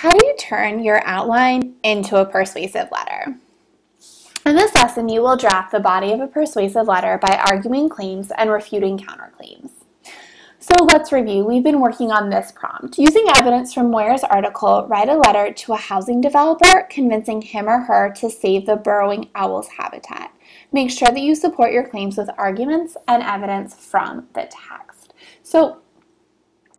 How do you turn your outline into a persuasive letter? In this lesson, you will draft the body of a persuasive letter by arguing claims and refuting counterclaims. So let's review. We've been working on this prompt. Using evidence from Moyer's article, write a letter to a housing developer convincing him or her to save the burrowing owl's habitat. Make sure that you support your claims with arguments and evidence from the text. So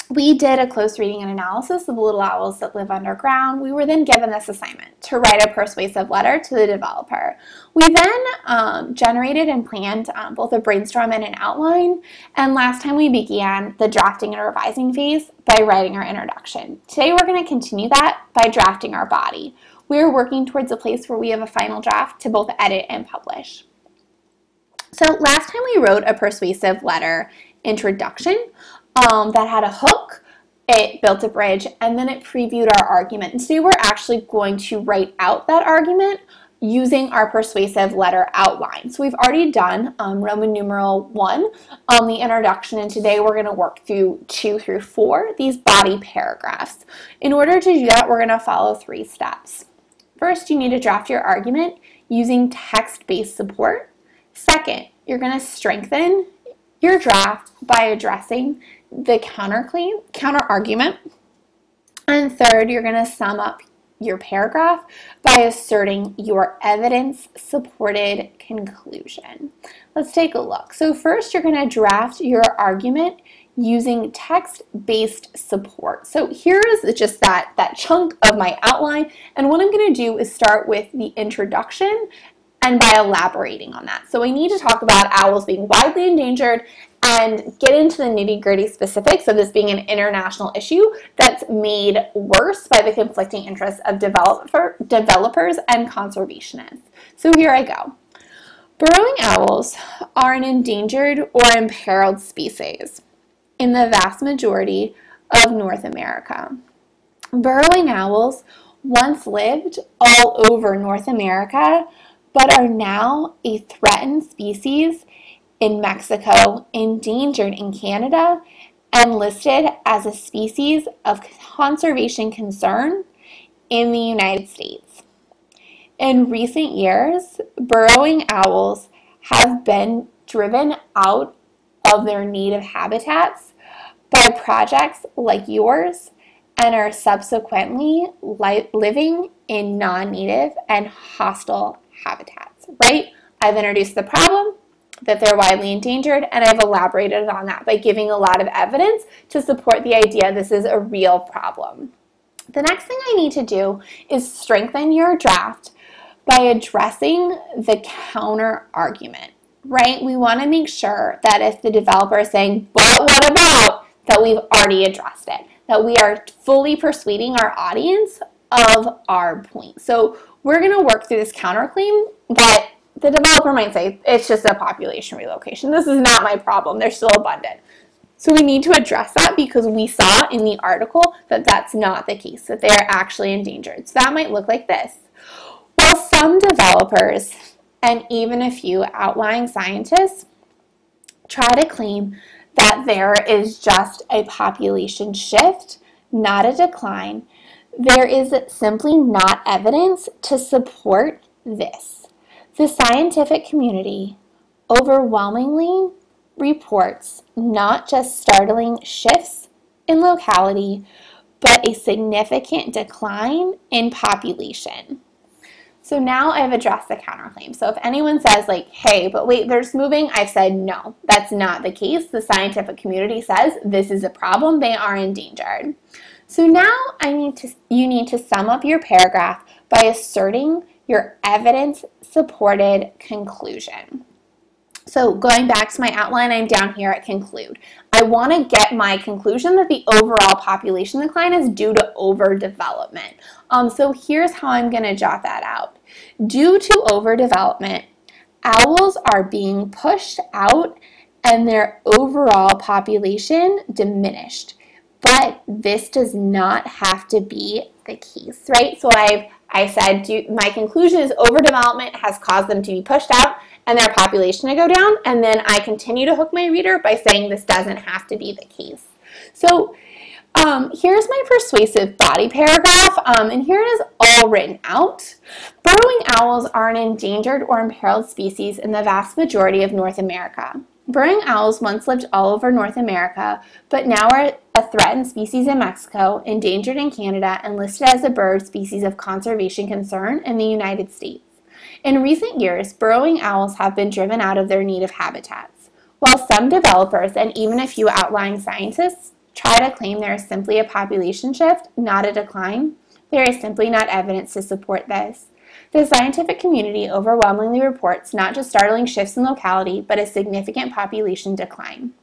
we did a close reading and analysis of the little owls that live underground. We were then given this assignment to write a persuasive letter to the developer. We then um, generated and planned um, both a brainstorm and an outline. And last time we began the drafting and revising phase by writing our introduction. Today we're going to continue that by drafting our body. We are working towards a place where we have a final draft to both edit and publish. So last time we wrote a persuasive letter introduction um, that had a hook, it built a bridge, and then it previewed our argument. And today we're actually going to write out that argument using our persuasive letter outline. So we've already done um, Roman numeral one on the introduction, and today we're going to work through two through four, these body paragraphs. In order to do that, we're going to follow three steps. First, you need to draft your argument using text-based support. Second, you're going to strengthen your draft by addressing the counterclaim, counter argument. And third, you're going to sum up your paragraph by asserting your evidence supported conclusion. Let's take a look. So, first, you're going to draft your argument using text-based support. So here is just that, that chunk of my outline. And what I'm going to do is start with the introduction and by elaborating on that. So we need to talk about owls being widely endangered and get into the nitty gritty specifics of this being an international issue that's made worse by the conflicting interests of developer, developers and conservationists. So here I go. Burrowing owls are an endangered or imperiled species in the vast majority of North America. Burrowing owls once lived all over North America, but are now a threatened species in Mexico, endangered in Canada, and listed as a species of conservation concern in the United States. In recent years, burrowing owls have been driven out of their native habitats by projects like yours and are subsequently li- living in non native and hostile habitats, right? I've introduced the problem, that they're widely endangered, and I've elaborated on that by giving a lot of evidence to support the idea this is a real problem. The next thing I need to do is strengthen your draft by addressing the counter argument, right? We want to make sure that if the developer is saying, but what about, that we've already addressed it, that we are fully persuading our audience of our point. So we're going to work through this counterclaim, but the developer might say, it's just a population relocation. This is not my problem. They're still abundant. So we need to address that because we saw in the article that that's not the case, that they are actually endangered. So that might look like this. While some developers and even a few outlying scientists try to claim that there is just a population shift, not a decline, there is simply not evidence to support this. The scientific community overwhelmingly reports not just startling shifts in locality, but a significant decline in population. So now I've addressed the counterclaim. So if anyone says like, hey, but wait, there's moving, I've said no, that's not the case. The scientific community says this is a problem, they are endangered. So now I need to you need to sum up your paragraph by asserting your evidence supported conclusion. So going back to my outline, I'm down here at conclude. I want to get my conclusion that the overall population decline is due to overdevelopment. Um, so here's how I'm going to jot that out. Due to overdevelopment, owls are being pushed out and their overall population diminished. But this does not have to be the case, right? So I've I said do, my conclusion is overdevelopment has caused them to be pushed out and their population to go down. And then I continue to hook my reader by saying this doesn't have to be the case. So Um, here's my persuasive body paragraph, um, and here it is all written out. Burrowing owls are an endangered or imperiled species in the vast majority of North America. Burrowing owls once lived all over North America, but now are a threatened species in Mexico, endangered in Canada, and listed as a bird species of conservation concern in the United States. In recent years, burrowing owls have been driven out of their native habitats. While some developers and even a few outlying scientists try to claim there is simply a population shift, not a decline, there is simply not evidence to support this. The scientific community overwhelmingly reports not just startling shifts in locality, but a significant population decline.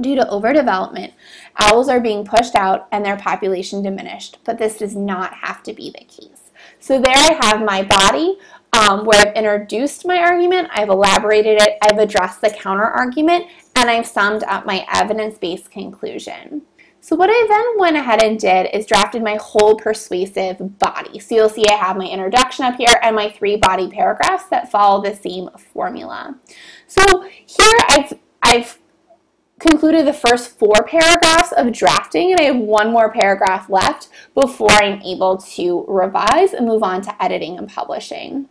Due to overdevelopment, owls are being pushed out and their population diminished, but this does not have to be the case. So there I have my body um, where I've introduced my argument, I've elaborated it, I've addressed the counter argument, and I've summed up my evidence-based conclusion. So what I then went ahead and did is drafted my whole persuasive body. So you'll see I have my introduction up here and my three body paragraphs that follow the same formula. So here I've, I've concluded the first four paragraphs of drafting and I have one more paragraph left before I'm able to revise and move on to editing and publishing.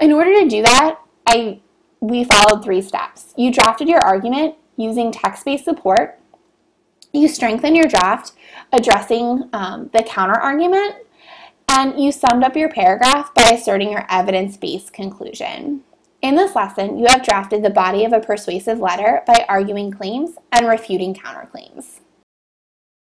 In order to do that, I we followed three steps. You drafted your argument using text-based support. You strengthen your draft, addressing um, the counter argument, and you summed up your paragraph by asserting your evidence-based conclusion. In this lesson, you have drafted the body of a persuasive letter by arguing claims and refuting counterclaims.